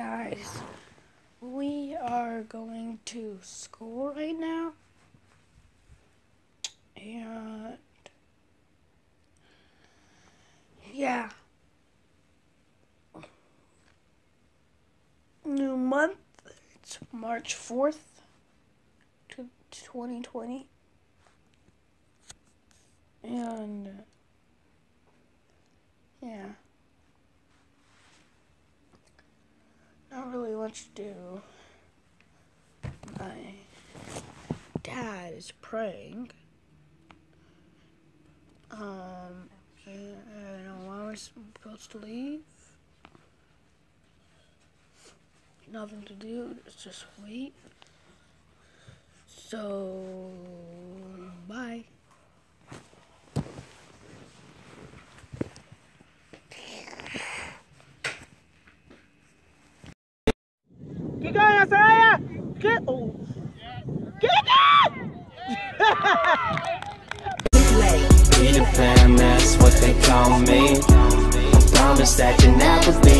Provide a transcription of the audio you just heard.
guys, we are going to school right now. And yeah. New month. It's March 4th to 2020. And much do. My dad is praying. Um, I don't know why we're supposed to leave. Nothing to do, just wait. So, bye. Get, oh. Get it! That's what they call me. I promise that you'll never be.